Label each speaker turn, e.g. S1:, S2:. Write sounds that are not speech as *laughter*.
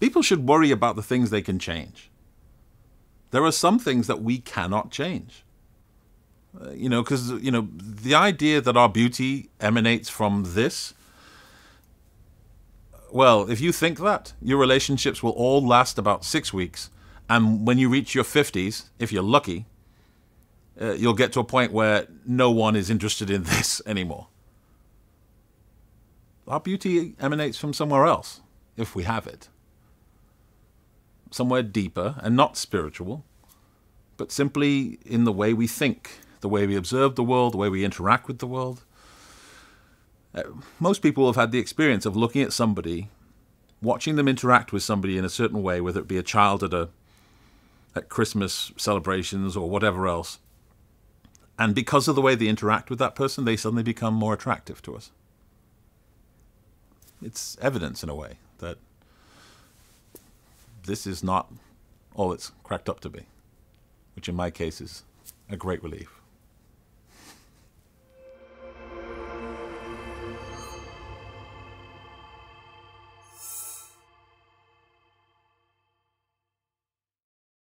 S1: People should worry about the things they can change. There are some things that we cannot change. Uh, you know, because, you know, the idea that our beauty emanates from this, well, if you think that, your relationships will all last about six weeks. And when you reach your 50s, if you're lucky, uh, you'll get to a point where no one is interested in *laughs* this anymore. Our beauty emanates from somewhere else, if we have it. Somewhere deeper and not spiritual, but simply in the way we think, the way we observe the world, the way we interact with the world. Uh, most people have had the experience of looking at somebody, watching them interact with somebody in a certain way, whether it be a child at a at Christmas celebrations or whatever else. And because of the way they interact with that person, they suddenly become more attractive to us. It's evidence in a way that this is not all it's cracked up to be, which in my case is a great relief.